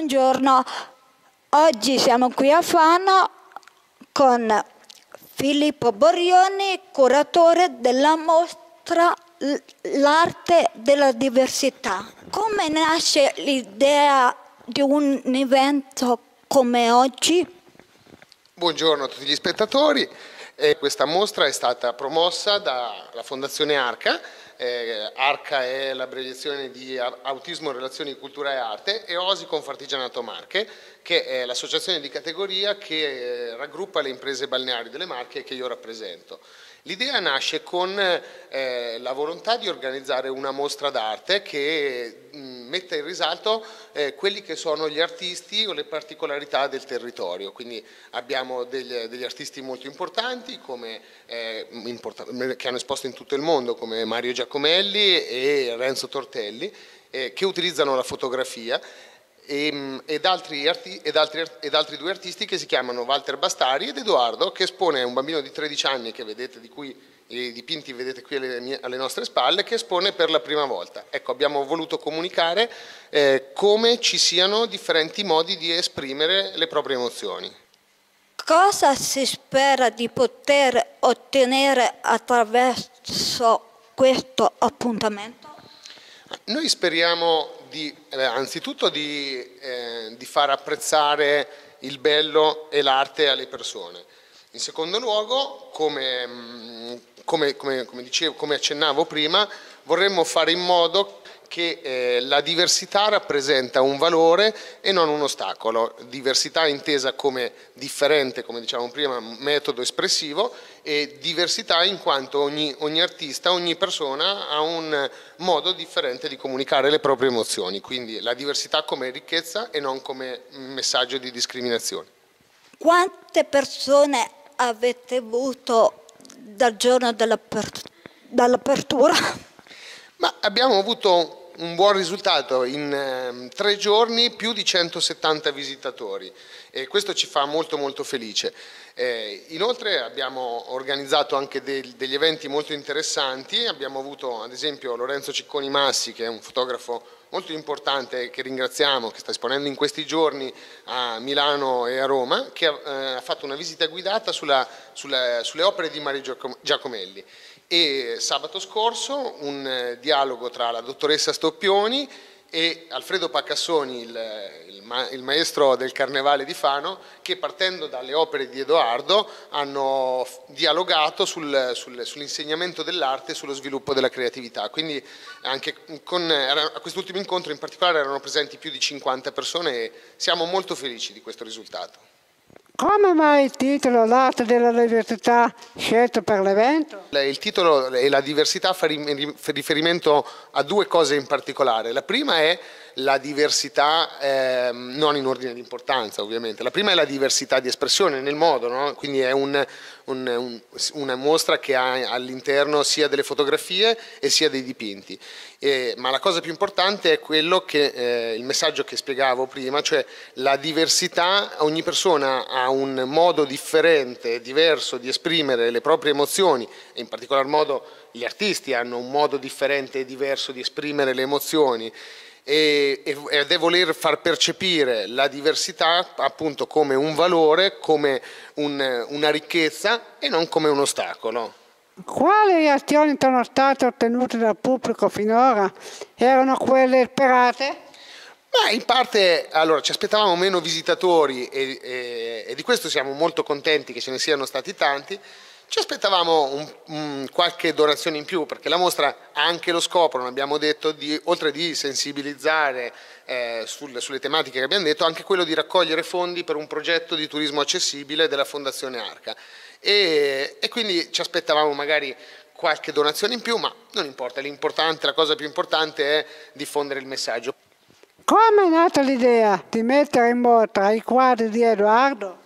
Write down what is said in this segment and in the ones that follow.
buongiorno. Oggi siamo qui a Fano con Filippo Borioni, curatore della mostra L'arte della diversità. Come nasce l'idea di un evento come oggi? Buongiorno a tutti gli spettatori. Eh, questa mostra è stata promossa dalla Fondazione Arca eh, ARCA è l'abbreviazione di Autismo, Relazioni, Cultura e Arte, e OSI Confartigianato Marche, che è l'associazione di categoria che eh, raggruppa le imprese balneari delle Marche che io rappresento. L'idea nasce con eh, la volontà di organizzare una mostra d'arte che mh, metta in risalto eh, quelli che sono gli artisti o le particolarità del territorio. Quindi abbiamo degli, degli artisti molto importanti come, eh, import che hanno esposto in tutto il mondo come Mario Giacomelli e Renzo Tortelli eh, che utilizzano la fotografia Ehm, ed altri, ed, altri, ed altri, due artisti che si chiamano Walter Bastari ed Edoardo che espone un bambino di 13 anni che vedete di cui i dipinti vedete qui alle, mie, alle, nostre spalle che espone per la prima volta. Ecco, abbiamo voluto comunicare eh, come ci siano differenti modi di esprimere le proprie emozioni. Cosa si spera di poter ottenere attraverso questo appuntamento? Noi speriamo di, eh, anzitutto di, eh, di far apprezzare il bello e l'arte alle persone. In secondo luogo, come, mm, come, come, dicevo, come accennavo prima, vorremmo fare in modo che eh, la diversità rappresenta un valore e non un ostacolo. Diversità intesa come differente, come dicevamo prima, metodo espressivo e diversità in quanto ogni, ogni artista, ogni persona ha un modo differente di comunicare le proprie emozioni, quindi la diversità come ricchezza e non come messaggio di discriminazione. Quante persone avete avuto dal giorno dell'apertura? Ma abbiamo avuto un buon risultato, in eh, tre giorni più di 170 visitatori e questo ci fa molto molto felice. Eh, inoltre abbiamo organizzato anche del, degli eventi molto interessanti, abbiamo avuto ad esempio Lorenzo Cicconi Massi che è un fotografo molto importante che ringraziamo, che sta esponendo in questi giorni a Milano e a Roma, che ha, eh, ha fatto una visita guidata sulla, sulla, sulle opere di Mario Giacomelli. E sabato scorso un eh, dialogo tra la dottoressa Stoppioni e Alfredo Paccassoni, il, il, ma, il, maestro del Carnevale di Fano, che partendo dalle opere di Edoardo hanno dialogato sul, sul, sull'insegnamento dell'arte e sullo sviluppo della creatività. Quindi anche con, a quest'ultimo incontro in particolare erano presenti più di 50 persone e siamo molto felici di questo risultato. Come mai il titolo L'arte della diversità scelto per l'evento? Il titolo e la diversità fa riferimento a due cose in particolare. La prima è la diversità, eh, non in ordine di importanza ovviamente, la prima è la diversità di espressione nel modo, no? quindi è un, un, un, una mostra che ha all'interno sia delle fotografie e sia dei dipinti, eh, ma la cosa più importante è quello che, eh, il messaggio che spiegavo prima, cioè la diversità, ogni persona ha un modo differente, diverso di esprimere le proprie emozioni e in particolar modo gli artisti hanno un modo differente e diverso di esprimere le emozioni e, ed è voler far percepire la diversità appunto come un valore, come un, una ricchezza e non come un ostacolo. Quali reazioni sono state ottenute dal pubblico finora? Erano quelle sperate? Ma in parte, allora, ci aspettavamo meno visitatori e, e, e di questo siamo molto contenti che ce ne siano stati tanti, ci aspettavamo un, un, qualche donazione in più perché la mostra ha anche lo scopo, non abbiamo detto, di, oltre di sensibilizzare eh, sul, sulle tematiche che abbiamo detto, anche quello di raccogliere fondi per un progetto di turismo accessibile della Fondazione Arca. E, e quindi ci aspettavamo magari qualche donazione in più, ma non importa, l'importante, la cosa più importante è diffondere il messaggio. Come è nata l'idea di mettere in mostra i quadri di Edoardo?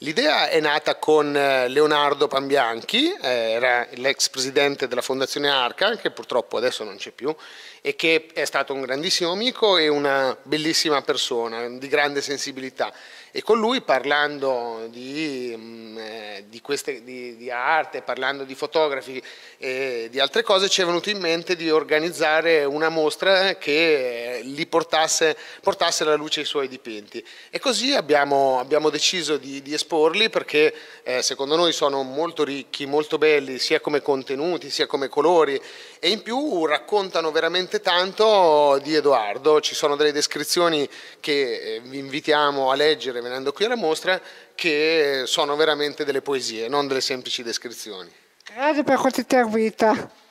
L'idea è nata con eh, Leonardo Pambianchi, eh, era l'ex presidente della Fondazione Arca, che purtroppo adesso non c'è più, e che è stato un grandissimo amico e una bellissima persona, di grande sensibilità. E con lui parlando di, mm, eh, di, queste, di, di arte, parlando di fotografi e di altre cose ci è venuto in mente di organizzare una mostra che li portasse, portasse alla luce i suoi dipinti. E così abbiamo, abbiamo deciso di, di, esporli perché eh, secondo noi sono molto ricchi, molto belli sia come contenuti sia come colori e in più raccontano veramente tanto di Edoardo, ci sono delle descrizioni che eh, vi invitiamo a leggere venendo qui alla mostra che sono veramente delle poesie, non delle semplici descrizioni. Grazie per questa intervista.